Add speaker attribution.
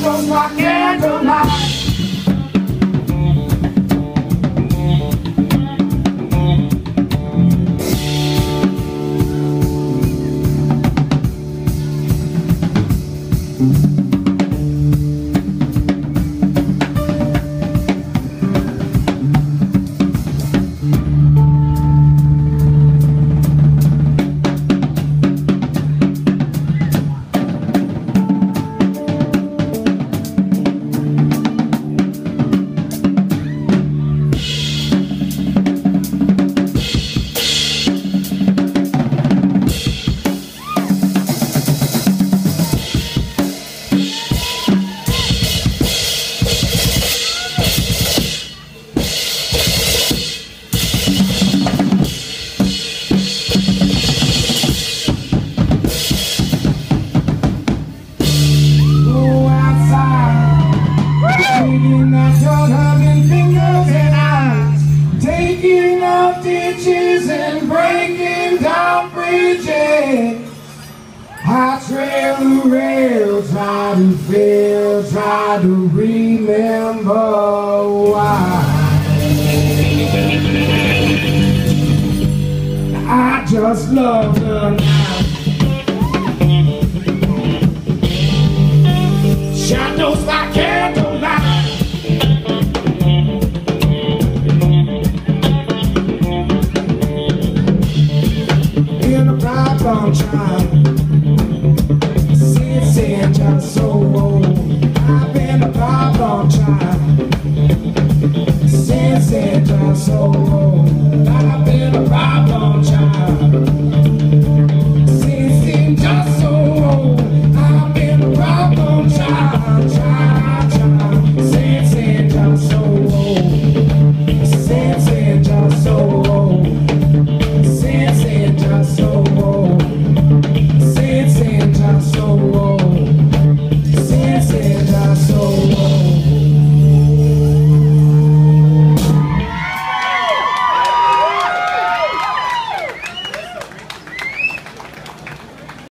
Speaker 1: from my candlelight. thank mm -hmm. you trail the rail, try to feel, try to remember why. I just love the night. Shadows like candlelight. In a bright sunshine. Since so old. I've been a problem child. Since just so old.